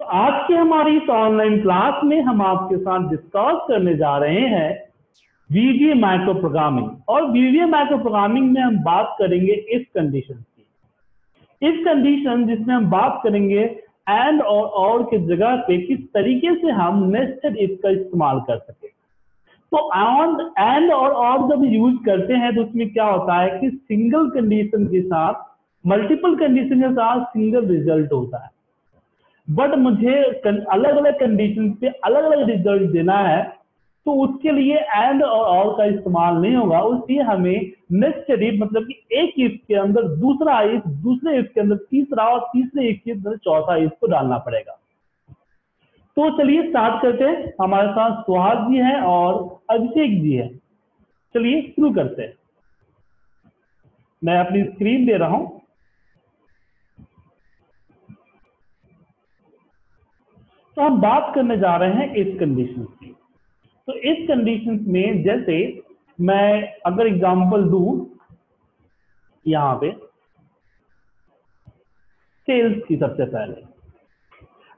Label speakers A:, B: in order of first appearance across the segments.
A: तो आज के हमारी इस ऑनलाइन क्लास में हम आपके साथ डिस्कस करने जा रहे हैं वीवीए माइक्रो प्रोग्रामिंग और वीवीए माइक्रो प्रोग्रामिंग में हम बात करेंगे इस कंडीशन की। इस कंडीशन जिसमें हम बात करेंगे एंड और और के जगह पे किस तरीके से हम नेस्टेड इफ़ का इस्तेमाल कर सके। तो एंड एंड और और जब यूज़ करते हैं तो उसमें क्या होता है कि सिंगल कंडीशन के साथ मल्टीपल कंडीशन के साथ सिंगल रिज़ल्ट होता है। बट मुझे अलग अलग कंडीशन पे अलग अलग रिज़ल्ट देना है तो उसके लिए एंड और और का इस्तेमाल नहीं होगा। उसलिए हमें नेक्स्ट मतलब कि एक इफ़ के अंदर दूसरा इफ़ दूसरे इफ़ के अंदर तीसरा और तीसरे इफ़ के अंदर चौथा इफ़ को डालना पड़ेगा। तो चलिए स्टार्ट करते हैं। हमारे साथ सुहाग जी हैं और अभिषेक जी हैं। चलिए शुरू करते हैं। मैं अपनी स्क्रीन दे रहा हूँ। तो हम बात करने जा रहे हैं इस कंडीशन की। तो इस कंडीशन में जैसे मैं अगर एग्जांपल दू, यहाँ पे सेल्स की सबसे पहले।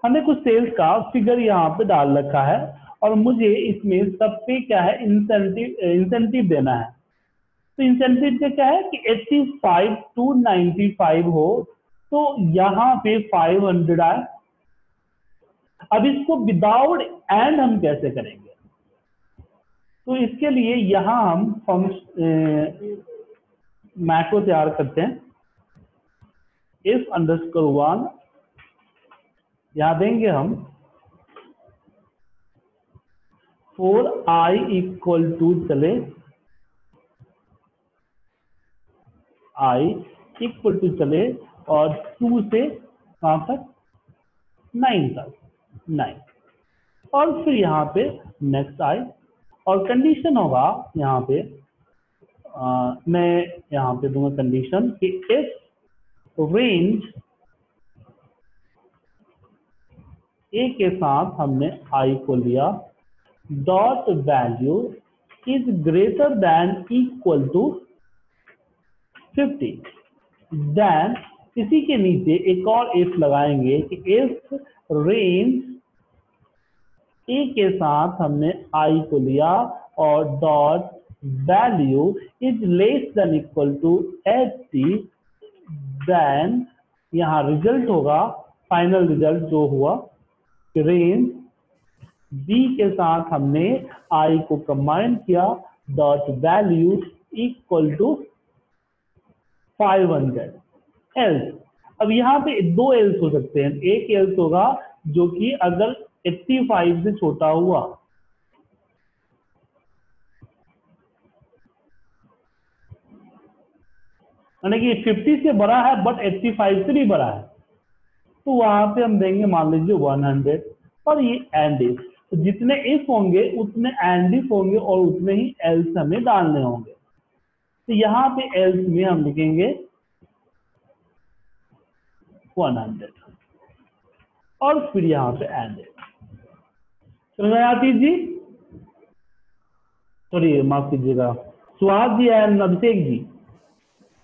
A: हमने कुछ सेल्स का फिगर यहाँ पे डाल रखा है और मुझे इसमें सब पे क्या है इंसेंटिव इंसेंटिव देना है। तो इंसेंटिव का क्या है कि 85 टू 95 हो तो यहाँ पे 500 आए। अब इसको विदाउट एंड हम कैसे करेंगे? तो इसके लिए यहाँ हम मैक्रो तैयार करते हैं। इफ़ अंडरस्कोर वन यहाँ देंगे हम फोर आई इक्वल टू चले आई इक्वल टू चले और टू से कहाँ तक नाइन तक। नाइन और फिर यहाँ पे नेक्स्ट आई और कंडीशन होगा यहाँ पे आ, मैं यहाँ पे दूँगा कंडीशन कि इफ़ रेंज ए के साथ हमने आई को लिया dot value is greater than equal to fifty then इसी के नीचे एक और एफ़ लगाएँगे कि इफ़ रेंज ए के साथ हमने आई को लिया और dot value is less than equal to eighty then यहाँ रिज़ल्ट होगा फाइनल रिज़ल्ट जो हुआ रेंज बी के साथ हमने आई को कंबाइन किया dot value equal to 500 else अब यहाँ पे दो एल्स हो सकते हैं। एक एल्स होगा जो कि अगर 85 से छोटा हुआ। यानी कि 50 से बड़ा है बट 85 से भी बड़ा है। तो वहाँ पे हम देंगे मान लीजिए 100 और ये एंड इफ़ तो जितने इफ़ होंगे, उतने एंड इफ़ होंगे और उतने ही एल्स हमें डालने होंगे। तो यहाँ पे एल्स में हम लिखेंगे 100 और फिर यहाँ पे एंड इफ़ समझ आती जी। सॉरी माफ़ कीजिएगा। सुहास जी एंड अभिषेक जी।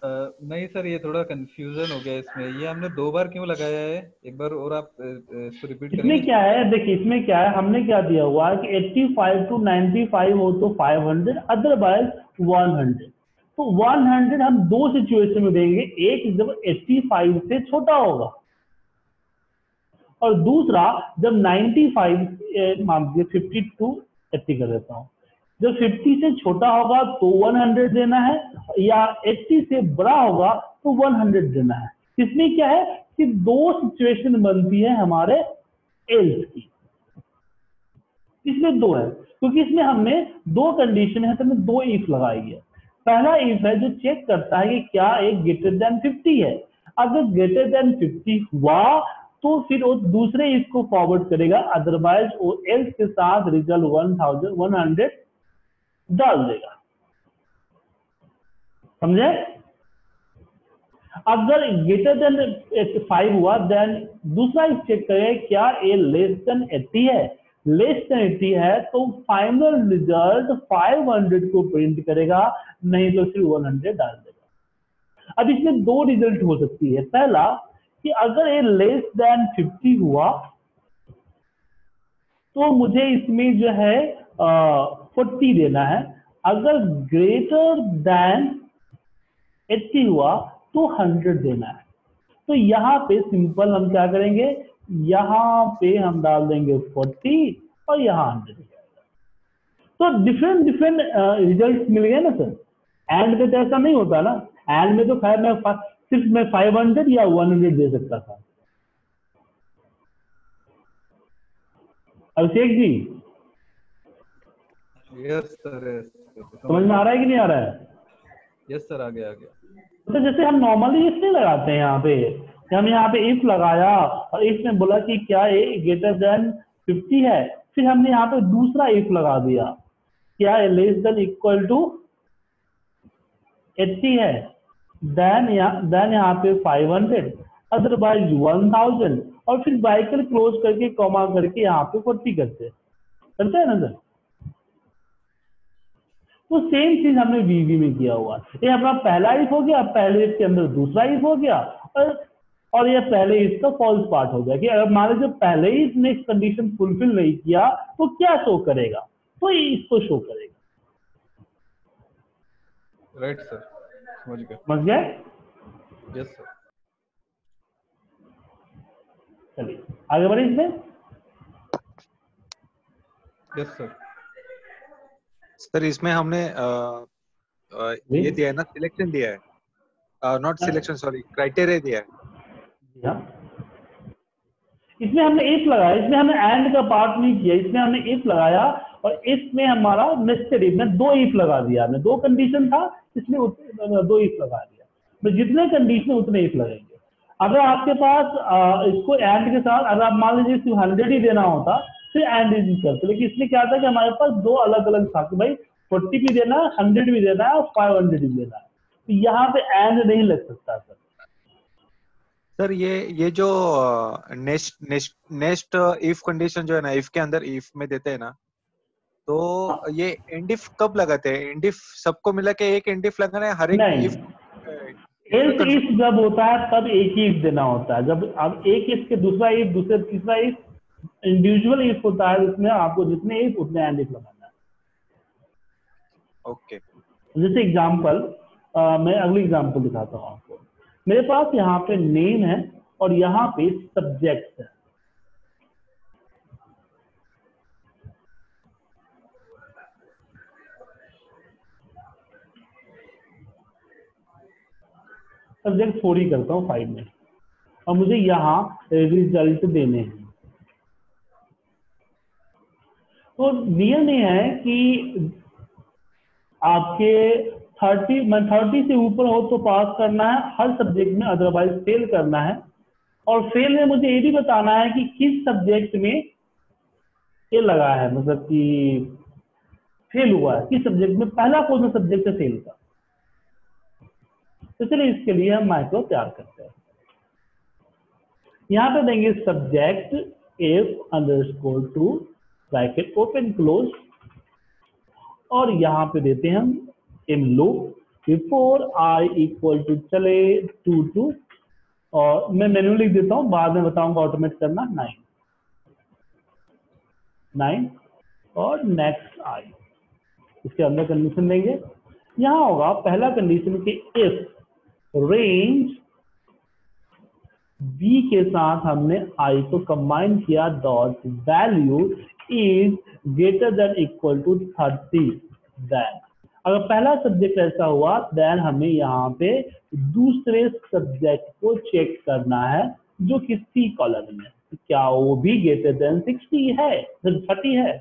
B: Uh, नहीं सर ये थोड़ा कंफ्यूजन हो गया इसमें। ये हमने दो बार क्यों लगाया है? एक बार और आप इसको रिपीट
A: इसमें क्या है? देखिए इसमें क्या है? हमने क्या दिया हुआ है कि 85 टू 95 हो तो 500 अदरवाइज़ 100 तो 100 हम दो सिचुएशन में देंगे। एक जब 85 से छोटा होगा। और दूसरा, जब 95 मान लीजिए 52 80 कर देता हूँ। जब 50 से छोटा होगा तो 100 देना है, या 80 से बड़ा होगा तो 100 देना है। इसमें क्या है कि दो सिचुएशन बनती है हमारे एल्स की। इसमें दो है, क्योंकि इसमें हमने दो कंडीशन है तो हमने दो इफ़ लगाई है। पहला इफ़ है जो चेक करता है कि क्या एक ग्रेटर देन 50 है। अगर ग्रेटर देन 50 हुआ तो फिर वो दूसरे इफ़ को फॉरवर्ड करेगा अदरवाइज़ वो एल्स के साथ result one thousand one hundred डाल देगा। समझे? अगर ग्रेटर देन फाइव हुआ देन दूसरा चेक करें, क्या ए लेस देन एट्टी है? लेस देन एट्टी है तो फाइनल रिज़ल्ट 500 को प्रिंट करेगा, नहीं तो सिर्फ़ 100 डाल देगा। अब इसमें दो रिज़ल्ट हो सकती है। पहला कि अगर ये लेस देन 50 हुआ तो मुझे इसमें जो है फोर्टी देना है। अगर ग्रेटर देन एट्टी हुआ तो हंड्रेड देना है। तो यहाँ पे सिंपल हम क्या करेंगे? यहाँ पे हम डाल देंगे फोर्टी और यहाँ हंड्रेड तो डिफरेंट डिफरेंट रिज़ल्ट मिल गए ना सर एंड में तो ऐसा नहीं होता ना? एंड में तो खैर मैं सिर्फ़ मैं फाइव हंड्रेड या वन हंड्रेड दे सकता था। अभिषेक जी।
B: यस सर
A: समझ में आ रहा है कि नहीं आ रहा है?
B: यस सर आ गया आ गया।
A: तो जैसे हम नॉर्मली नहीं लगाते हैं यहाँ पे। हम यहाँ पे इफ़ लगाया और इफ़ ने बोला कि क्या ए ग्रेटर देन फिफ्टी है? फिर हमने यहाँ पे दूसरा इफ़ लगा दिया। क्या less than equal to eighty है? देन देन यहाँ पे five hundred otherwise one thousand और फिर बाइकल क्लोज करके कॉमा करके यहाँ पे फोर्टी करते करते हैं ना सर तो सेम चीज़ हमने वीवी में किया हुआ। ये अपना पहला इफ़ हो गया पहले इफ़ के अंदर दूसरा इफ़ हो गया, और और ये पहले इफ़ का फॉल्स पार्ट हो गया कि अगर मान लीजिए पहले ही इसने कंडीशन फुलफिल नहीं किया तो क्या शो करेगा? तो इसको शो करेगा।
B: राइट सर समझ गया
A: समझ गए?
B: यस सर
A: चलिए आगे बढ़े इसमें।
B: यस सर
C: सर इसमें हमने अ, अ, ये दिया है ना सिलेक्शन दिया है। नॉट सिलेक्शन सॉरी क्राइटेरिया दिया है।
A: हाँ। इसमें हमने इफ़ लगाया इसमें हमने एंड का पार्ट नहीं किया इसमें हमने इफ़ लगाया। और इसमें हमारा नेस्टेड इफ़ में दो इफ़ लगा दिया हमने दो कंडीशन था उत- दो इफ़ लगा दिया। तो जितने कंडीशन उतने इफ़ लगेंगे। अगर आपके पास आ, इसको एंड के साथ अगर आप मान लीजिए सिर्फ़ हंड्रेड ही देना होता फिर एंड यूज़ करते लेकिन इसमें क्या था कि हमारे पास दो अलग अलग था कि भाई फोर्टी भी देना है हंड्रेड भी देना है और फाइव हंड्रेड भी देना है। तो यहाँ पे एंड नहीं लग सकता सर।
C: सर ये ये जो next next next if condition जो है ना इफ़ के अंदर इफ़ में देते हैं ना तो ये एंड इफ़ कब लगाते हैं एंड इफ़ सबको मिला के एक एंड इफ़ लगाना है? हर एक। इफ़
A: एल्स इफ़ जब होता है तब एक ही इफ़ देना होता है। जब अब एक इफ़ के दूसरा इफ़ दूसरे तीसरा इफ़ इंडिविजुअल इफ़ होता है उसमें आपको जितने इफ़ उतने एंड इफ़ लगाना है।
C: ओके
A: जैसे एग्जांपल मैं अगली एग्जांपल दिखाता हूँ आपको। मेरे पास यहाँ पे नेम है और यहाँ पे सब्जेक्ट है। सब्जेक्ट फोर ही करता हूँ फाइव में और मुझे यहाँ रिज़ल्ट देने हैं। तो नियम ये है कि आपके थर्टी मैं थर्टी से ऊपर हो तो पास करना है, हर सब्जेक्ट में अदरवाइज़ फेल करना है। और फेल में मुझे ये भी बताना है कि किस सब्जेक्ट में ये लगा है मतलब कि फेल हुआ है। किस सब्जेक्ट में पहला कौन सा सब्जेक्ट है फेल का तो चलिए इसके लिए हम माइक्रो तैयार करते हैं। यहाँ पे देंगे subject F underscore two bracket open close और यहाँ पे देते हैं हम इन लो बिफोर आई इक्वल टू चले टू टू और मैं मेन्यू लिख देता हूँ, बाद में बताऊँगा ऑटोमेट करना नाइन नाइन और नेक्स्ट आई इसके अंदर कंडीशन देंगे। यहाँ होगा पहला कंडीशन कि इफ़ रेंज बी के साथ हमने आई को कंबाइन किया dot value is greater than equal to thirty then अगर पहला सब्जेक्ट ऐसा हुआ देन हमें यहाँ पे दूसरे सब्जेक्ट को चेक करना है, जो कि सी कॉलम में क्या वो भी ग्रेटर देन सिक्सटी है? थर्टी है।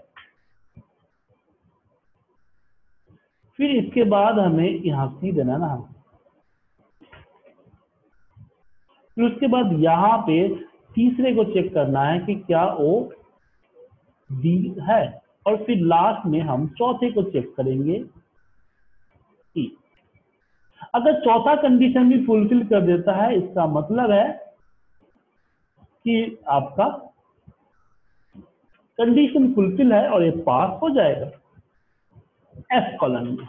A: फिर इसके बाद हमें यहाँ सी देना ना। फिर उसके बाद यहाँ पे तीसरे को चेक करना है कि क्या वो डी है। और फिर लास्ट में हम चौथे को चेक करेंगे ई अगर चौथा कंडीशन भी फुलफिल कर देता है, इसका मतलब है कि आपका कंडीशन फुलफिल है और ये पास हो जाएगा एफ़ कॉलम में।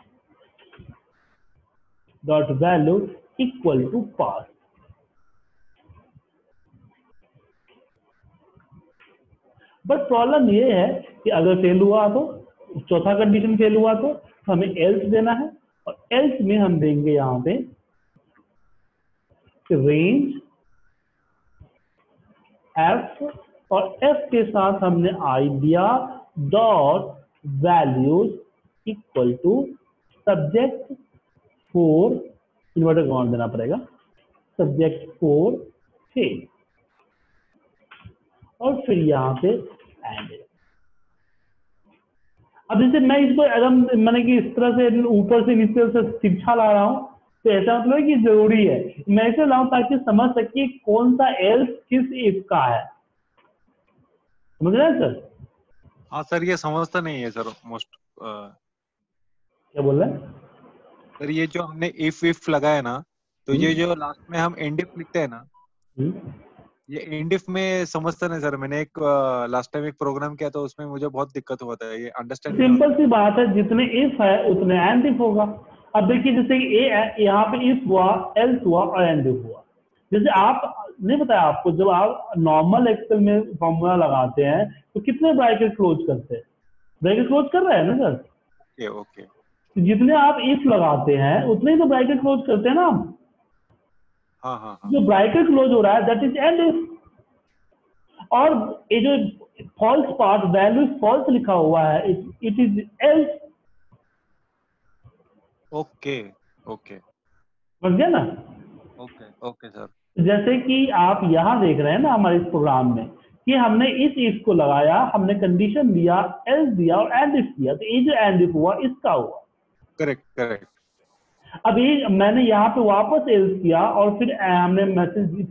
A: Dot value equal to pass but problem ये है कि अगर फेल हुआ तो चौथा कंडीशन फेल हुआ तो हमें एल्स देना है और एल्स में हम देंगे यहाँ पे रेंज एफ़ और एफ़ के साथ हमने आई दिया dot values equal to subject four inverter command देना पड़ेगा। सब्जेक्ट फोर थे और फिर यहाँ पे एंड अब जैसे मैं इसको एकदम मैंने कि इस तरह से ऊपर से नीचे से शिक्षा ला रहा हूँ तो ऐसा मतलब है कि ज़रूरी है। मैं इसे लाऊं ताकि समझ सकिए कौन सा एल्स किस इफ़ का है। समझ रहे हैं सर?
C: हाँ सर ये समझता नहीं है सर मोस्ट
A: क्या बोल रहे हैं?
C: सर ये जो हमने इफ़ इफ़ लगाया ना तो ये जो लास्ट में हम एंड इफ़ लिखते हैं ना
A: हम्म,
C: ये एंड इफ़ में समझता नहीं सर मैंने एक लास्ट टाइम एक प्रोग्राम किया तो उसमें मुझे बहुत दिक्कत हुआ था ये अंडरस्टैंड
A: सिंपल सी बात है जितने इफ़ है उतने एंड इफ़ होगा। अब देखिए जैसे ए यहाँ पे इफ़ हुआ एल्स हुआ और एंड इफ़ हुआ। जैसे आप नहीं बताया आपको जब आप नॉर्मल एक्सेल में फॉर्मूला लगाते हैं तो कितने ब्रैकेट क्लोज करते हैं? ब्रैकेट क्लोज कर रहे हैं ना सर?
C: ओके ओके
A: तो जितने आप इफ़ लगाते हैं उतने ही तो ब्रैकेट क्लोज करते हैं ना आप
C: हाँ हाँ हाँ।
A: जो ब्राइटर क्लोज हो रहा है दैट इज़ एंड इफ़ और ये जो फॉल्स पार्ट वैल्यू फॉल्स लिखा हुआ है it is else
C: okay okay.
A: समझ गया ना?
C: Okay okay sir.
A: जैसे कि आप यहाँ देख रहे हैं ना हमारे इस प्रोग्राम में कि हमने इस इफ़ को लगाया हमने कंडीशन दिया एल्स दिया और एंड इफ़ दिया तो ये जो एंड इफ़ हुआ इसका हुआ।
C: करेक्ट करेक्ट
A: ये मैंने यहाँ पे वापस एल्स किया और फिर हमने मैसेज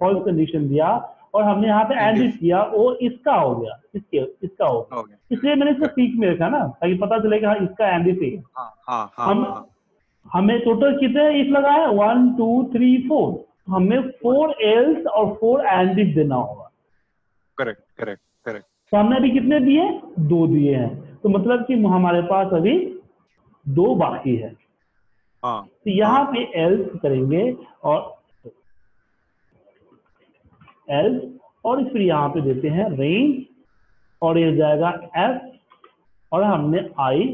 A: फॉल्स कंडीशन दिया और हमने यहाँ पे एंड किया। वो इसका हो गया। इसके इसका हो गया।
C: गया।
A: इसलिए मैंने इसको सीख में रखा ना ताकि पता चले कि हाँ इसका एंड इफ़ है।
C: हाँ हाँ हाँ
A: हम हमें टोटल कितने इफ़ लगाए? वन टू थ्री फोर हमें फोर एल्स और फोर एंड देना होगा।
C: करेक्ट करेक्ट करेक्ट
A: तो हमने अभी कितने दिए? दो दिए हैं। तो मतलब कि हमारे पास अभी दो बाकी है।
C: हाँ।
A: तो यहाँ पे एल्स करेंगे और एल्स और फिर यहाँ पे देते हैं रेंज और ये जाएगा एफ़ और हमने I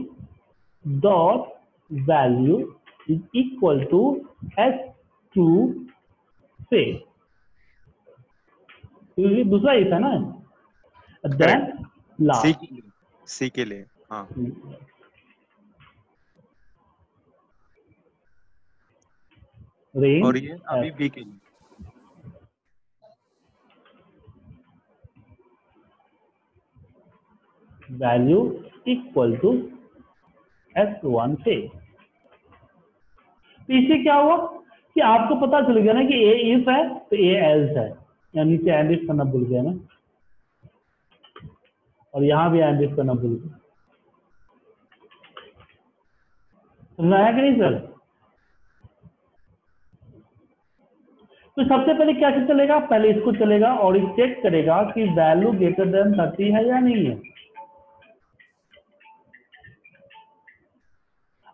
A: dot value is equal to S two से। क्योंकि दूसरा इफ़ है ना? देन लास्ट
C: सी के लिए। हाँ।
A: रेंज?
C: और ये अभी बी के
A: value equal to S one से। तो इससे क्या हुआ कि आपको पता चल गया ना कि ए इफ़ है तो ए एल्स है। या नीचे एंड इफ़ करना भूल गया ना। और यहाँ भी एंड इफ़ करना भूल गया। समझ आया कि नहीं सर? तो सबसे पहले क्या चलेगा? पहले इसको चलेगा और चेक करेगा कि वैल्यू ग्रेटर देन थर्टी है या नहीं है।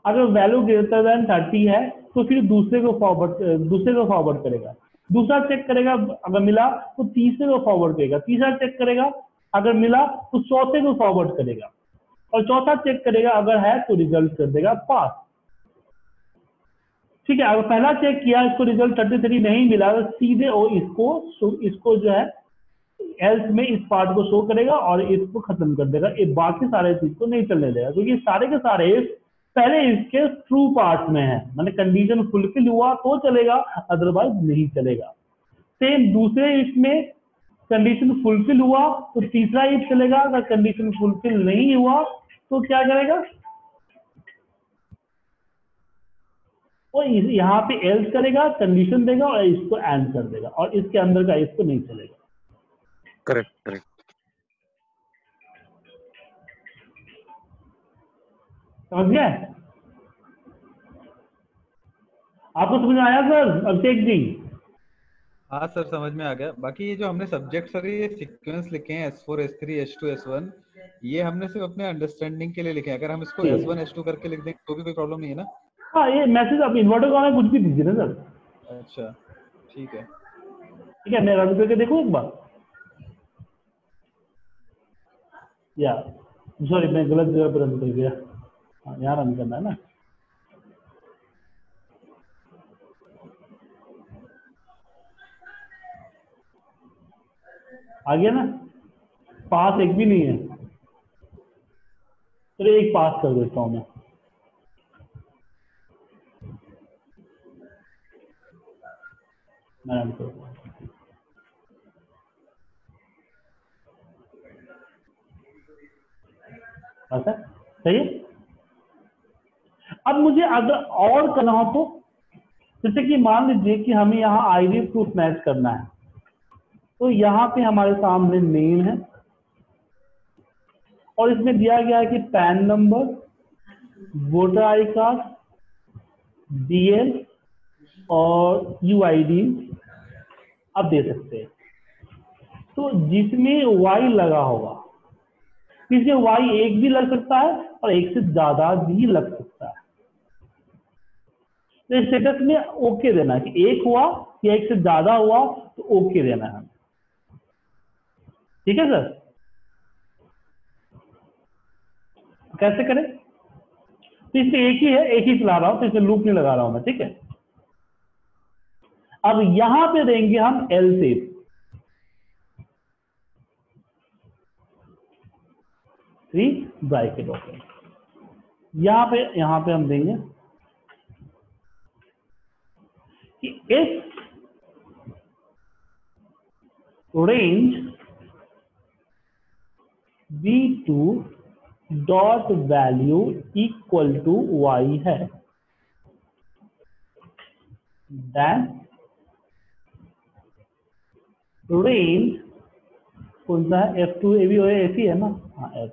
A: अगर वैल्यू ग्रेटर देन थर्टी है तो फिर दूसरे को फॉरवर्ड दूसरे को फॉरवर्ड करेगा। दूसरा चेक करेगा, अगर मिला तो तीसरे को फॉरवर्ड करेगा। तीसरा चेक करेगा, अगर मिला तो चौथे को फॉरवर्ड करेगा। और चौथा चेक करेगा, अगर है तो रिज़ल्ट कर देगा पास ठीक है, अगर पहला चेक किया, इसको रिज़ल्ट थर्टी थ्री नहीं मिला तो सीधे वो इसको इसको जो है एल्स में इस पार्ट को शो करेगा और इसको खत्म कर देगा। ये बाकी सारे चीज़ को नहीं चलने देगा। क्योंकि तो सारे के सारे पहले इसके ट्रू पार्ट में है। मैंने कंडीशन फुलफिल हुआ तो चलेगा अदरवाइज़ नहीं चलेगा। सेम दूसरे इसमें कंडीशन फुलफिल हुआ तो तीसरा इफ़ चलेगा। अगर कंडीशन फुलफिल नहीं हुआ तो क्या करेगा? वो यहाँ पे एल्स करेगा कंडीशन देगा और इसको एंड कर देगा और इसके अंदर का इसको नहीं चलेगा।
C: करेक्ट करेक्ट
A: समझ गए? आपको समझ आया सर अभिषेक जी?
B: हाँ सर समझ में आ गया। बाकी ये जो हमने सब्जेक्ट सर ये सीक्वेंस लिखे हैं S four S three S two S one ये हमने सिर्फ़ अपने अंडरस्टैंडिंग के लिए लिखे हैं। अगर हम इसको एस वन एस टू करके लिख देंगे तो भी कोई प्रॉब्लम नहीं है ना?
A: हाँ ये मैसेज आप इन्वर्टर का कुछ भी दीजिए ना सर।
B: अच्छा ठीक है।
A: ठीक है मैं रन करके देखूँ एक बार? या सॉरी मैं गलत जगह पर रन कर गया। हाँ यहाँ रन करना है ना। आ गया ना? पास एक भी नहीं है। चलो एक पास कर देता हूँ मैं। ऐसा सही अब मुझे अगर और करना हो तो जैसे कि मान लीजिए कि हमें यहाँ आईडी प्रूफ मैच करना है। तो यहाँ पे हमारे सामने नेम है। और इसमें दिया गया है कि PAN number voter I card DL और यूआईडी आप दे सकते हैं। तो जिसमें वाई लगा होगा, इसमें वाई एक भी लग सकता है और एक से ज़्यादा भी लग सकता है। तो स्टेटस में ओके देना है कि एक हुआ या एक से ज़्यादा हुआ तो ओके देना है। ठीक है सर? कैसे करें? तो इसमें एक ही है, एक ही चला रहा हूँ तो इसमें लूप नहीं लगा रहा हूँ मैं, ठीक है? अब यहाँ पे देंगे हम else if three bracket open यहाँ पे यहाँ पे हम देंगे कि range B two dot value equal to Y है. देन रेंज कौन सा है एफ़ टू ए भी हो एफ़ ही है ना हाँ F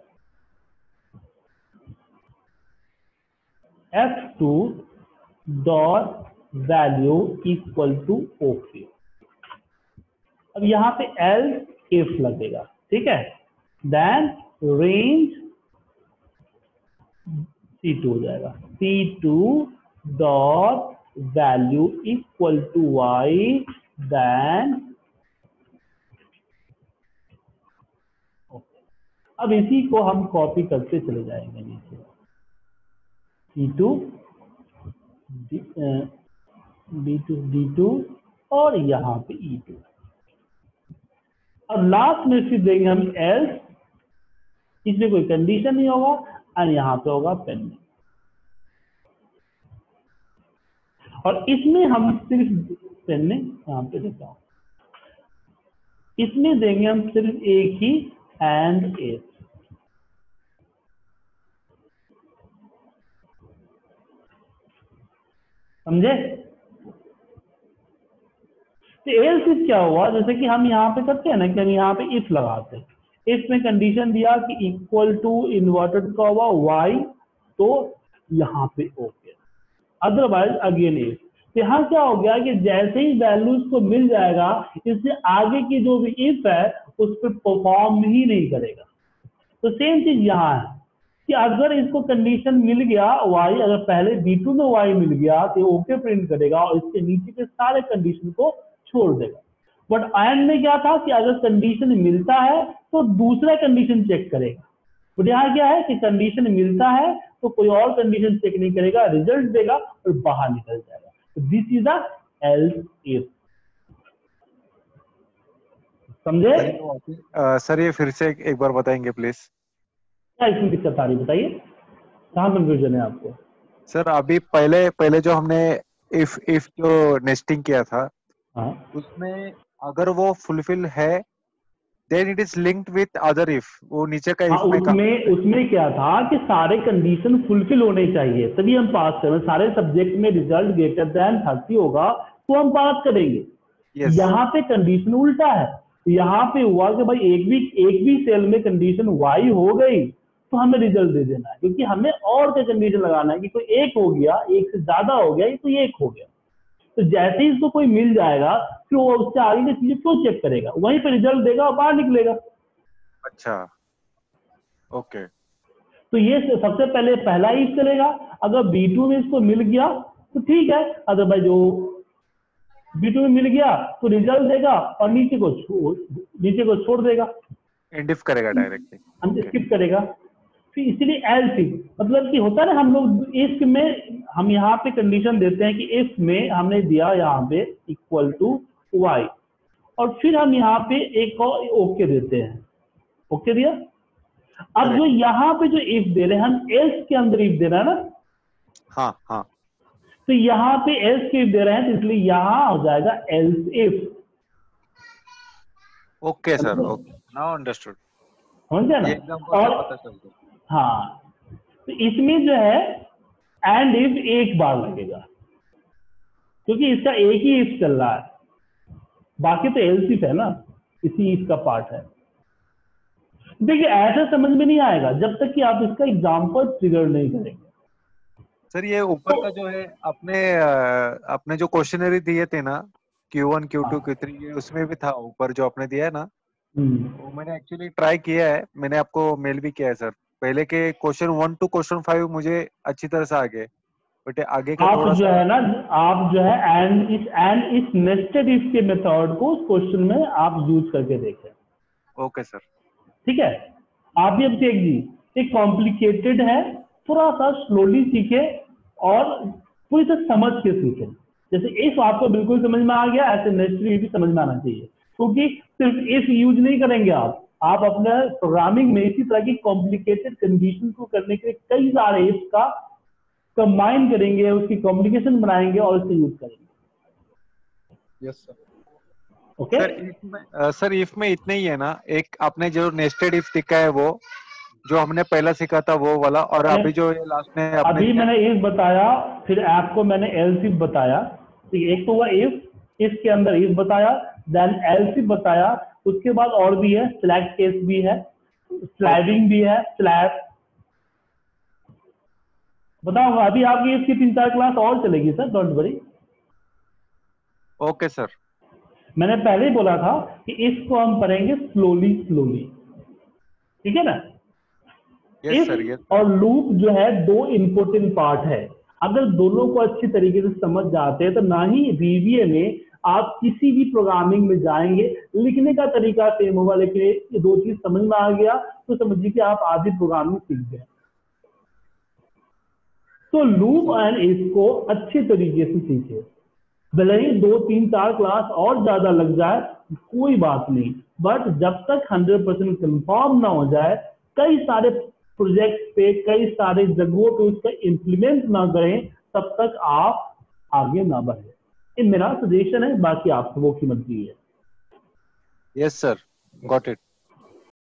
A: F two dot value equal to okay अब यहाँ पे एल इफ़ लगेगा, ठीक है? देन रेंज सी टू हो जाएगा। C two dot value equal to Y then अब इसी को हम कॉपी करते चले जाएँगे नीचे। C two D two D two और यहाँ पे ई टू अब लास्ट में फिर देंगे हम एल्स इसमें कोई कंडीशन नहीं होगा और यहाँ पे होगा पेंडिंग और इसमें हम सिर्फ़ पेंडिंग यहाँ पे देता हूँ। इसमें देंगे हम सिर्फ़ एक ही एंड एस समझे? तो एल सिर्फ़ क्या हुआ? जैसे कि हम यहाँ पे करते हैं ना कि हम यहाँ पे इफ़ लगाते हैं। इफ़ में कंडीशन दिया कि इक्वल टू इन्वर्टेड का हुआ वाई तो यहाँ पे ओके अदरवाइज़ अगेन इफ़ यहाँ क्या हो गया कि जैसे ही वैल्यूज़ को मिल जाएगा, इससे आगे की जो भी इफ़ है, उस पर परफॉर्म ही नहीं करेगा। तो सेम चीज़ यहाँ है। कि अगर इसको कंडीशन मिल गया वाई अगर पहले बी टू में वाई मिल गया तो ओके प्रिंट करेगा और इसके नीचे के सारे कंडीशन को छोड़ देगा। बट एंड में क्या था कि अगर कंडीशन मिलता है तो दूसरा कंडीशन चेक करेगा। बट यहाँ क्या है कि कंडीशन मिलता है तो कोई और कंडीशन चेक नहीं करेगा रिज़ल्ट देगा और बाहर निकल जाएगा। तो दिस इज़ एल्स इफ़ समझे?
C: सर, ये फिर से एक बार बताएँगे प्लीज़
A: क्या इसमें दिक्कत आ रही बताइए। कहाँ कंफ्यूजन है आपको?
C: सर अभी पहले पहले जो हमने इफ़ इफ़ जो नेस्टिंग किया था
A: हाँ।
C: उसमें अगर वो फुलफिल है then it is linked with other if वो नीचे का
A: हाँ,
C: इफ़ में का
A: उसमें उसमें क्या था कि सारे कंडीशन फुलफिल होने चाहिए तभी हम पास करें। सारे सब्जेक्ट में रिज़ल्ट ग्रेटर देन थर्टी होगा तो हम पास करेंगे।
C: यस
A: यहाँ पे कंडीशन उल्टा है। यहाँ पे हुआ कि भाई एक भी एक भी सेल में कंडीशन वाई हो गई तो हमें रिज़ल्ट दे देना है क्योंकि हमें और क्या कंडीशन लगाना है कि कोई एक हो गया एक से ज़्यादा हो गया तो एक हो गया। तो जैसे ही इसको कोई मिल जाएगा फिर वो उससे आगे की चीज़ें क्यों चेक करेगा? वहीं पे रिज़ल्ट देगा और बाहर निकलेगा।
C: अच्छा। ओके।
A: तो ये सबसे पहले पहला ही चलेगा अगर बी टू में इसको मिल गया तो ठीक है। अगर भाई जो बी टू में मिल गया तो रिज़ल्ट देगा और नीचे को नीचे को छोड़ देगा।
C: एंड करेगा डायरेक्टली
A: हम स्किप करेगा। फिर इसलिए एल सी मतलब कि होता है ना हम लोग इफ़ में हम यहाँ पे कंडीशन देते हैं कि इफ़ में हमने दिया यहाँ पे इक्वल टू वाई और फिर हम यहाँ पे एक और ओके देते हैं। ओके दिया? अब जो यहाँ पे जो इफ़ दे रहे हैं हम एल्स के अंदर इफ़ दे रहे हैं ना?
C: हाँ हाँ।
A: तो यहाँ पे एल्स के इफ़ दे रहे हैं तो इसलिए यहाँ हो जाएगा else if
C: okay sir. Okay. Now understood
A: समझ गया ना? और
C: पता चल गया।
A: हाँ। तो इसमें जो है एंड इफ़ एक बार लगेगा। क्योंकि इसका एक ही इफ़ चल रहा है। बाकी तो एल्स इफ़ है ना। इसी इफ़ का पार्ट है। देखिए ऐसा समझ में नहीं आएगा जब तक कि आप इसका एग्ज़ाम्पल ट्रिगर नहीं करेंगे।
C: सर ये ऊपर का जो है अपने अपने जो क्वेश्चनरी दिए थे ना Q1 Q2 Q3 ये उसमें भी था ऊपर जो आपने दिया है ना।
A: हम्म,
C: वो मैंने एक्चुअली ट्राई किया है। मैंने आपको मेल भी किया है सर। पहले के question one two question five मुझे अच्छी तरह से आ गए। बट आगे का
A: आप
C: थोड़ा
A: जो है ना आप जो है एंड इस एंड इस नेस्टेड इफ़ के मेथड को उस क्वेश्चन में आप यूज़ करके देखें।
C: ओके सर
A: ठीक है? आप भी अब देख जी ये कॉम्प्लिकेटेड है थोड़ा सा स्लोली सीखे और पूरी तरह समझ के सीखे। जैसे इफ़ आपको बिल्कुल समझ में आ गया ऐसे नेचुरली भी समझ में आना चाहिए। क्योंकि सिर्फ़ इफ़ यूज़ नहीं करेंगे आप। आप अपने प्रोग्रामिंग में इसी तरह की कॉम्प्लिकेटेड कंडीशन को करने के लिए कई सारे इफ़ का कंबाइन करेंगे उसकी कॉम्प्लिकेशन बनाएँगे और उसे यूज़ करेंगे।
B: Yes sir
A: okay
C: sir if में सर इफ़ में इतने ही है ना एक आपने जो नेस्टेड इफ़ दिखा है वो जो हमने पहला सीखा था वो वाला और अभी जो लास्ट में आपने
A: अभी मैंने इफ़ बताया फिर ऐप को मैंने एल्स बताया। तो एक तो हुआ इफ़ इफ़ के अंदर इफ़ बताया देन एल्स बताया उसके बाद और भी है सिलेक्ट केस भी है स्लैबिंग भी है स्लैब बताओ अभी आपकी इसकी तीन चार क्लास और चलेगी sir don't worry
C: okay sir
A: मैंने पहले ही बोला था कि इसको हम पढ़ेंगे स्लोली स्लोली ठीक है ना?
C: यस
A: if
C: सर यस
A: और लूप जो है दो इम्पोर्टेंट पार्ट है। अगर दोनों को अच्छी तरीके से समझ जाते हैं तो ना ही VBA में आप किसी भी प्रोग्रामिंग में जाएँगे, लिखने का तरीका सेम होगा, लेकिन दो चीज़ समझ में आ गया तो समझिए कि आप आधी प्रोग्रामिंग सीख गए। तो लूप एंड इसको अच्छे तरीके से सीखे। भले ही दो तीन चार क्लास और ज़्यादा लग जाए, कोई बात नहीं। बट जब तक हंड्रेड परसेंट कंफर्म ना हो जाए, कई सारे प्रोजेक्ट पे, कई सारे जगहों पे उसका इम्प्लीमेंट ना करें, तब तक आप आगे ना बढ़े। ये मेरा सजेशन है बाकी आप सबों की मर्ज़ी है।
C: Yes sir got it